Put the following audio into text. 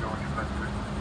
going to